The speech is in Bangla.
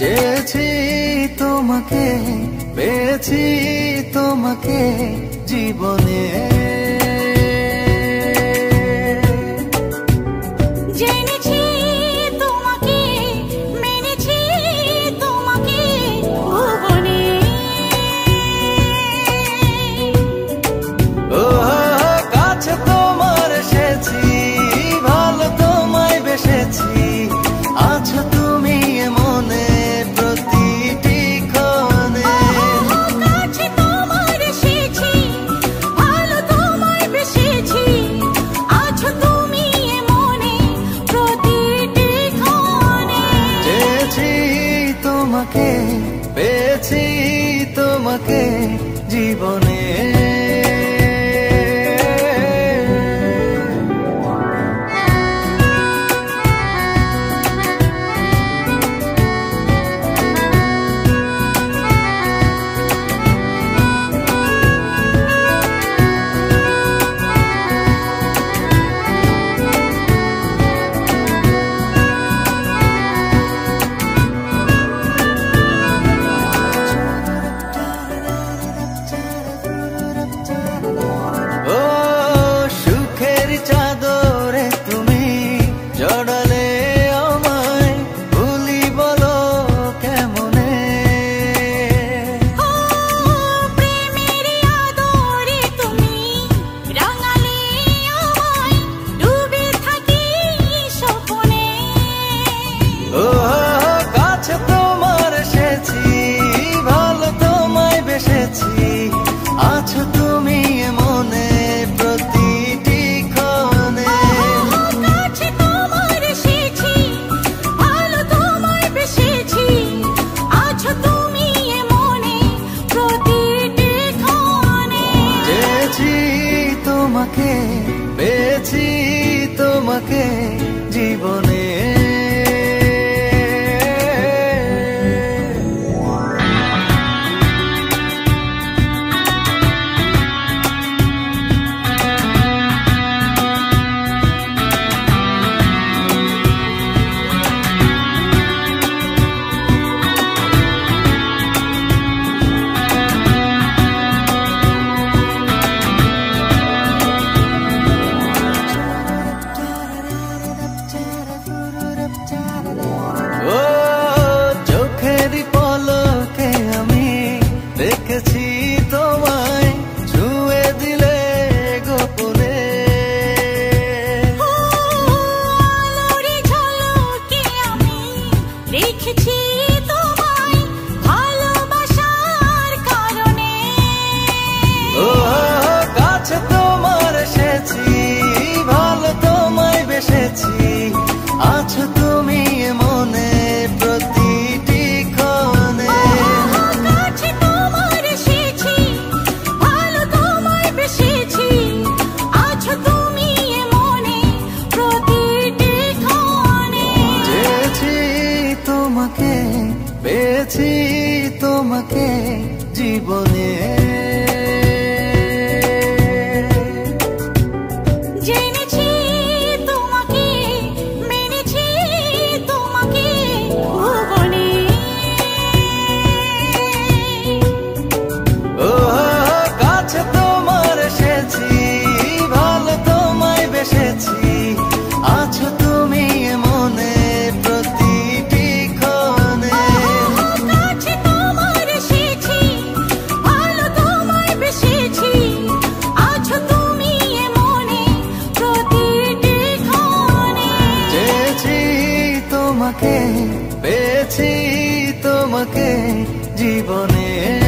চেয়েছি তোমাকে পেয়েছি তোমাকে জীবনে। পেয়েছি তোমাকে জীবনে। তোমাকে পেয়েছি তোমাকে জীবনে। তোমাকে পেয়েছি তোমাকে জীবনের